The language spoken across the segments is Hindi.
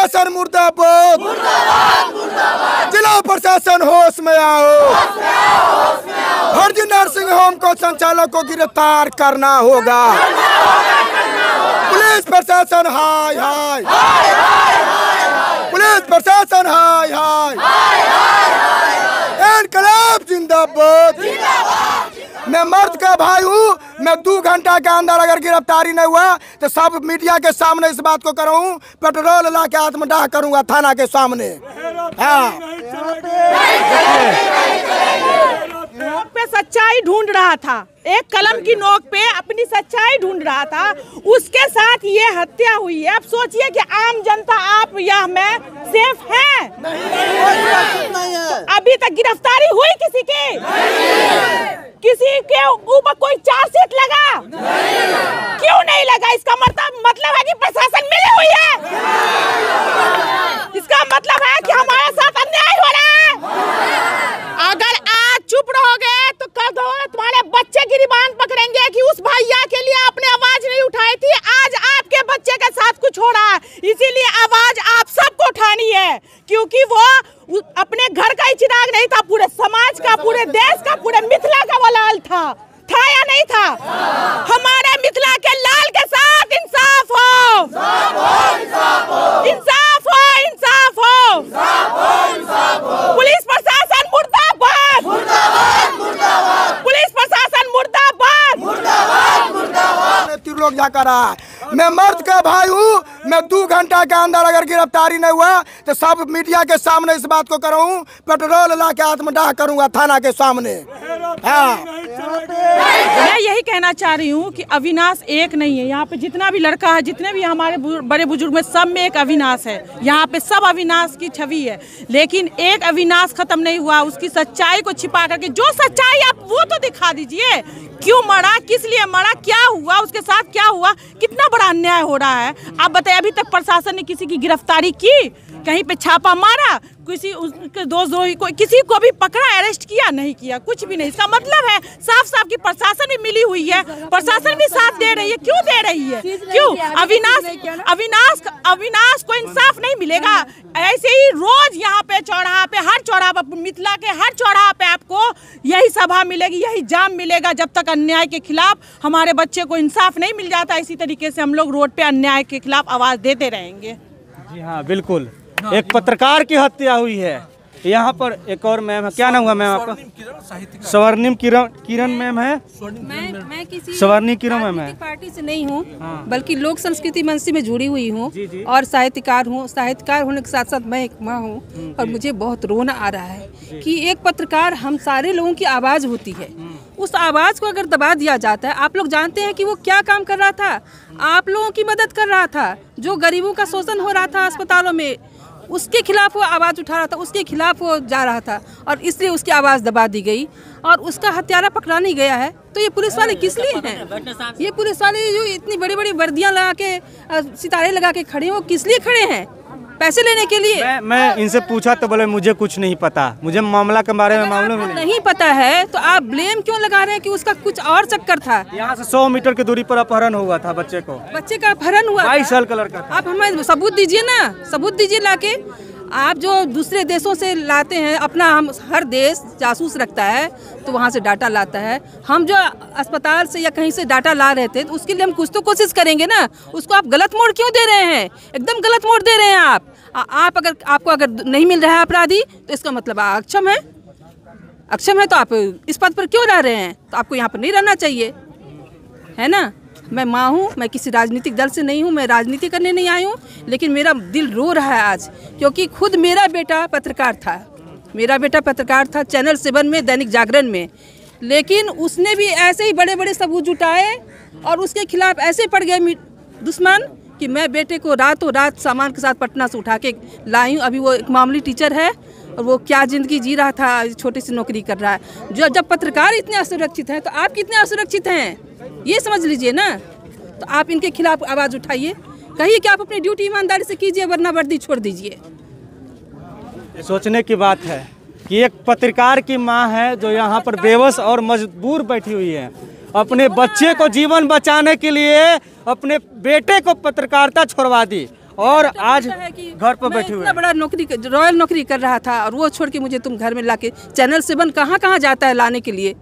प्रशासन मुर्दाबाद। जिला प्रशासन होश में आओ। फर्जी नर्सिंग होम को संचालक को गिरफ़्तार करना होगा। पुलिस प्रशासन हाय हाय। पुलिस प्रशासन हाय हाय। इनकलाब जिंदाबाद। मैं मर्द का भाई हूँ। मैं दो घंटा के अंदर अगर गिरफ्तारी नहीं हुआ तो सब मीडिया के सामने इस बात को करूँ पेट्रोल ला के आत्मदाह करूँगा थाना के सामने। हाँ। पे सच्चाई ढूंढ रहा था। एक कलम की नोक पे अपनी सच्चाई ढूंढ रहा था। उसके साथ ये हत्या हुई है। अब सोचिए कि आम जनता आप या मैं सेफ़ है? अभी तक गिरफ्तारी हुई किसी की? किसी के ऊपर कोई चार्जशीट लगा? क्यों नहीं लगा? इसका मतलब मतलब है कि प्रशासन मिली हुई है। इसका मतलब है कि हमारे साथ अन्याय हो रहा है। अगर आज चुप रहोगे तो कल दो तुम्हारे बच्चे की रिमांड पकड़ेंगे कि उस भैया के लिए आपने आवाज़ नहीं उठाई थी। आज आपके बच्चे के साथ कुछ हो रहा है। इसीलिए आवाज़ आप सबको उठानी है, क्योंकि वो अपने घर का ही चिराग नहीं था, पूरे समाज का, पूरे देश का, पूरे मिथिला था था या नहीं था? हमारे मिथिला के लाल के साथ इंसाफ हो। इंसाफ हो इंसाफ हो। पुलिस प्रशासन मुर्दाबाद। पुलिस प्रशासन मुर्दाबाद। त्रिलोक जा कर रहा है मैं मर्द का भाई हूँ। मैं दो घंटा के अंदर अगर गिरफ्तारी नहीं हुआ तो सब मीडिया के सामने इस बात को करूँ पेट्रोल ला के आत्मदाह करूँगा थाना के सामने। हाँ। मैं यही कहना चाह रही हूँ कि अविनाश एक नहीं है। यहाँ पे जितना भी लड़का है, जितने भी हमारे बड़े बुज़ुर्ग में, सब में एक अविनाश है। यहाँ पे सब अविनाश की छवि है। लेकिन एक अविनाश खत्म नहीं हुआ। उसकी सच्चाई को छिपा करके, जो सच्चाई आप, वो तो दिखा दीजिए। क्यों मरा? किस लिए मरा? क्या हुआ? उसके साथ क्या हुआ? कितना बड़ा अन्याय हो रहा है। आप बताइए अभी तक प्रशासन ने किसी की गिरफ्तारी की? कहीं पे छापा मारा किसी उसके दोस्त द्रोही को किसी को भी पकड़ा अरेस्ट किया नहीं किया कुछ भी नहीं। इसका मतलब है साफ़ साफ़ कि प्रशासन भी मिली हुई है। प्रशासन भी साथ दे रही है। क्यों दे रही है? क्यों? अविनाश अविनाश अविनाश को इंसाफ नहीं मिलेगा। ऐसे ही रोज यहाँ पे चौराहा पे हर चौराहा पे मिथिला के हर चौराहा पे आपको यही सभा मिलेगी यही जाम मिलेगा जब तक अन्याय के खिलाफ हमारे बच्चे को इंसाफ नहीं मिल जाता। इसी तरीके से हम लोग रोड पे अन्याय के खिलाफ आवाज़ देते रहेंगे। जी हाँ बिल्कुल। एक पत्रकार की हत्या हुई है। यहाँ पर एक और मैम है। क्या नाम हुआ मैम आपका? स्वर्णिम किरण किरण मैम है? मैं मैं किसी सवर्णी किरण मैम है। पार्टी से नहीं हूँ बल्कि लोक संस्कृति मंच से मैं जुड़ी हुई हूँ और साहित्यकार हूँ। साहित्यकार होने के साथ साथ मैं एक माँ हूँ और मुझे बहुत रोना आ रहा है कि एक पत्रकार हम सारे लोगों की आवाज़ होती है। उस आवाज़ को अगर दबा दिया जाता है आप लोग जानते हैं कि वो क्या काम कर रहा था? आप लोगों की मदद कर रहा था जो गरीबों का शोषण हो रहा था अस्पतालों में। उसके खिलाफ वो आवाज़ उठा रहा था, उसके खिलाफ वो जा रहा था और इसलिए उसकी आवाज़ दबा दी गई और उसका हत्यारा पकड़ा नहीं गया है। तो ये पुलिस वाले किस लिए हैं? ये पुलिस वाले जो इतनी बड़ी बड़ी वर्दियाँ लगा के सितारे लगा के खड़े हैं, वो किस लिए खड़े हैं? पैसे लेने के लिए? मैं मैं इनसे पूछा तो बोले मुझे कुछ नहीं पता। मुझे मामला के बारे में मामले में नहीं। पता है तो आप ब्लेम क्यों लगा रहे हैं कि उसका कुछ और चक्कर था? यहाँ से सौ मीटर की दूरी पर अपहरण हुआ था बच्चे को। बच्चे का अपहरण हुआ बाईस। साल का लड़का आप हमें सबूत दीजिए ना सबूत दीजिए लाके। आप जो दूसरे देशों से लाते हैं अपना हम हर देश जासूस रखता है तो वहाँ से डाटा लाता है। हम जो अस्पताल से या कहीं से डाटा ला रहे थे तो उसके लिए हम कुछ तो कोशिश करेंगे ना। उसको आप गलत मोड़ क्यों दे रहे हैं? एकदम गलत मोड़ दे रहे हैं आप। आ, आप अगर आपको अगर नहीं मिल रहा है अपराधी तो इसका मतलब अक्षम है। अक्षम है तो आप इस पद पर क्यों रह रहे हैं? तो आपको यहाँ पर नहीं रहना चाहिए। है ना? मैं माँ हूँ, मैं किसी राजनीतिक दल से नहीं हूँ, मैं राजनीति करने नहीं आई हूँ, लेकिन मेरा दिल रो रहा है आज, क्योंकि खुद मेरा बेटा पत्रकार था। मेरा बेटा पत्रकार था चैनल सेवन में, दैनिक जागरण में। लेकिन उसने भी ऐसे ही बड़े बड़े सबूत जुटाए और उसके खिलाफ ऐसे पड़ गए दुश्मन कि मैं बेटे को रातों रात सामान के साथ पटना से उठा के लाई हूँ। अभी वो एक मामूली टीचर है और वो क्या ज़िंदगी जी रहा था, छोटी सी नौकरी कर रहा है। जो जब पत्रकार इतने असुरक्षित हैं तो आप कितने असुरक्षित हैं? ये समझ लीजिए ना। तो आप इनके खिलाफ आवाज़ उठाइए। कहिए कि आप अपनी ड्यूटी ईमानदारी से कीजिए, वरना वर्दी छोड़ दीजिए। सोचने की बात है कि एक पत्रकार की माँ है जो यहाँ पर बेबस और मजबूर बैठी हुई है। अपने बच्चे को जीवन बचाने के लिए अपने बेटे को पत्रकारिता छोड़वा दी। और आज कि घर पर बैठे हुए बड़ा नौकरी रॉयल नौकरी कर रहा था और वो छोड़ के मुझे तुम घर में लाके चैनल सेवन कहाँ कहाँ जाता है लाने के लिए?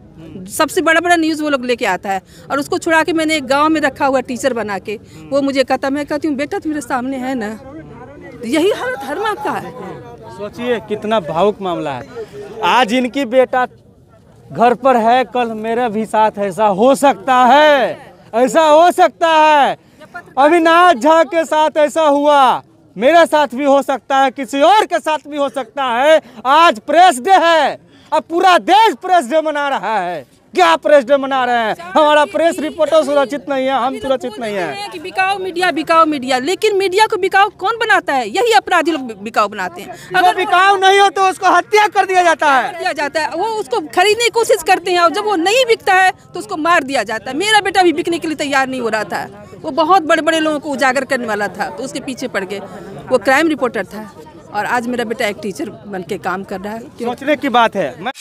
सबसे बड़ा बड़ा न्यूज़ वो लोग लेके आता है और उसको छुड़ा के मैंने एक गाँव में रखा हुआ टीचर बना के। वो मुझे कहता मैं कहती हूँ बेटा तो मेरे सामने है ना? यही हालत हर माँ का है। सोचिए कितना भावुक मामला है। आज इनकी बेटा घर पर है कल मेरा भी साथ ऐसा हो सकता है ऐसा हो सकता है। अविनाश झा के साथ ऐसा हुआ। मेरे साथ भी हो सकता है, किसी और के साथ भी हो सकता है। आज प्रेस डे है। अब पूरा देश प्रेस डे मना रहा है। क्या प्रेस डे मना रहे हैं? हमारा प्रेस रिपोर्टर सुरक्षित नहीं है हम सुरक्षित नहीं है। कि बिकाऊ मीडिया बिकाऊ मीडिया लेकिन मीडिया को बिकाऊ कौन बनाता है? यही अपराधी लोग बिकाऊ बनाते हैं। अगर बिकाऊ नहीं हो तो उसको हत्या कर दिया जाता है। दिया जाता है। वो उसको खरीदने की कोशिश करते हैं और जब वो नहीं बिकता है तो उसको मार दिया जाता है। मेरा बेटा भी बिकने के लिए तैयार नहीं हो रहा था। वो बहुत बड़े बड़े लोगों को उजागर करने वाला था तो उसके पीछे पड़ गए। वो क्राइम रिपोर्टर था। और आज मेरा बेटा एक टीचर बन के काम कर रहा है। सोचने की बात है। मैं